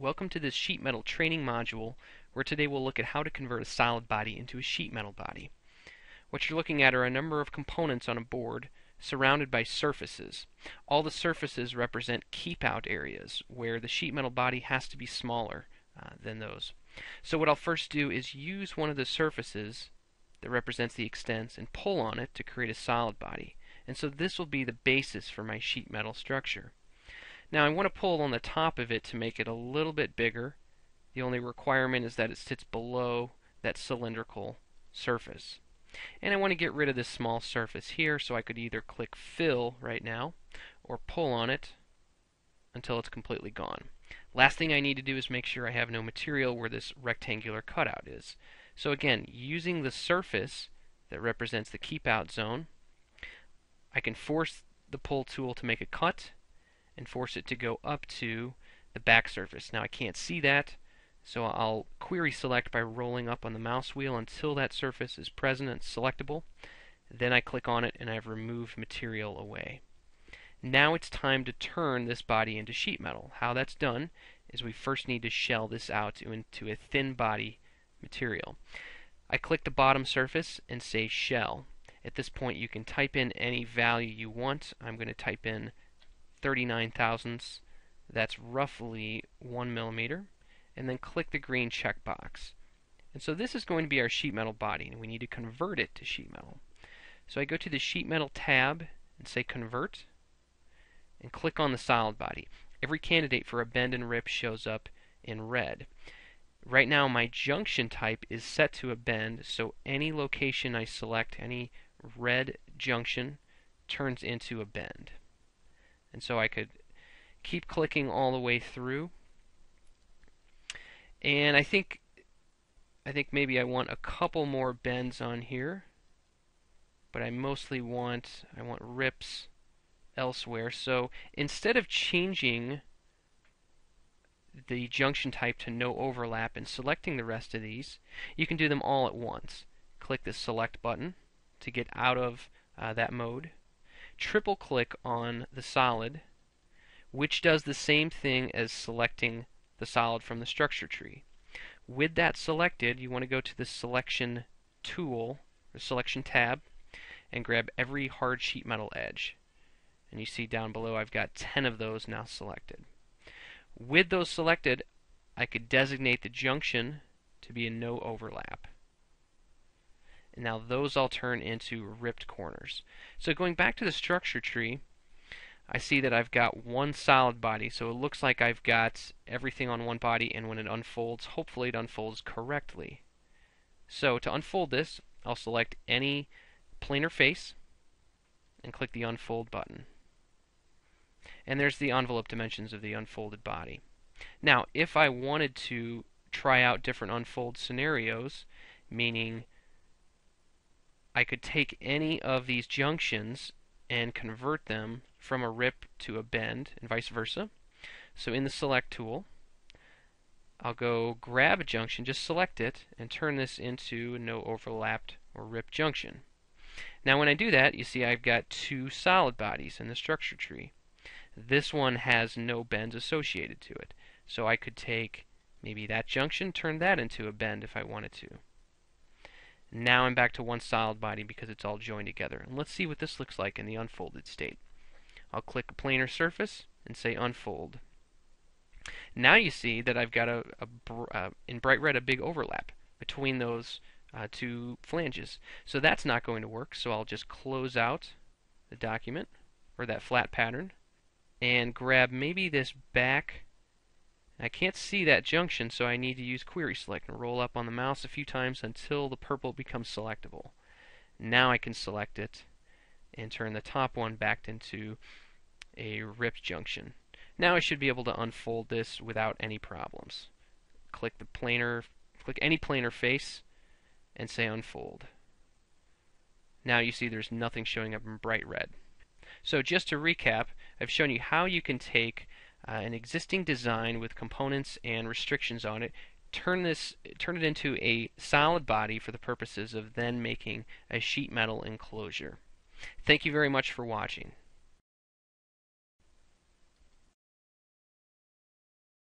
Welcome to this sheet metal training module where today we'll look at how to convert a solid body into a sheet metal body. What you're looking at are a number of components on a board surrounded by surfaces. All the surfaces represent keep out areas where the sheet metal body has to be smaller uh, than those. So what I'll first do is use one of the surfaces that represents the extents and pull on it to create a solid body. And so this will be the basis for my sheet metal structure. Now I want to pull on the top of it to make it a little bit bigger. The only requirement is that it sits below that cylindrical surface. And I want to get rid of this small surface here, so I could either click Fill right now, or pull on it until it's completely gone. Last thing I need to do is make sure I have no material where this rectangular cutout is. So again, using the surface that represents the keep out zone, I can force the pull tool to make a cut, and force it to go up to the back surface. Now I can't see that, so I'll query select by rolling up on the mouse wheel until that surface is present and selectable. Then I click on it and I've removed material away. Now it's time to turn this body into sheet metal. How that's done is we first need to shell this out into a thin body material. I click the bottom surface and say shell. At this point you can type in any value you want. I'm going to type in 39 thousandths. That's roughly 1 millimeter. And then click the green checkbox. And so this is going to be our sheet metal body, and we need to convert it to sheet metal. So I go to the sheet metal tab and say convert, and click on the solid body. Every candidate for a bend and rip shows up in red. Right now my junction type is set to a bend, so any location I select, any red junction, turns into a bend. And so I could keep clicking all the way through. And I think I think maybe I want a couple more bends on here. But I mostly want I want rips elsewhere. So instead of changing the junction type to no overlap and selecting the rest of these, you can do them all at once. Click the select button to get out of uh, that mode triple click on the solid, which does the same thing as selecting the solid from the structure tree. With that selected, you want to go to the selection tool, the selection tab, and grab every hard sheet metal edge. And you see down below I've got 10 of those now selected. With those selected, I could designate the junction to be a no overlap. Now those all turn into ripped corners. So going back to the structure tree, I see that I've got one solid body, so it looks like I've got everything on one body, and when it unfolds, hopefully it unfolds correctly. So to unfold this, I'll select any planar face and click the unfold button. And there's the envelope dimensions of the unfolded body. Now, if I wanted to try out different unfold scenarios, meaning I could take any of these junctions and convert them from a rip to a bend and vice versa. So in the select tool, I'll go grab a junction, just select it, and turn this into a no overlapped or rip junction. Now when I do that, you see I've got two solid bodies in the structure tree. This one has no bends associated to it. So I could take maybe that junction, turn that into a bend if I wanted to. Now I'm back to one solid body because it's all joined together. And let's see what this looks like in the unfolded state. I'll click a planar surface and say unfold. Now you see that I've got a, a uh, in bright red a big overlap between those uh, two flanges. So that's not going to work, so I'll just close out the document or that flat pattern and grab maybe this back I can't see that junction, so I need to use query select and roll up on the mouse a few times until the purple becomes selectable. Now I can select it and turn the top one back into a ripped junction. Now I should be able to unfold this without any problems. Click the planar, click any planar face and say unfold. Now you see there's nothing showing up in bright red. So just to recap, I've shown you how you can take uh, an existing design with components and restrictions on it, turn this turn it into a solid body for the purposes of then making a sheet metal enclosure. Thank you very much for watching.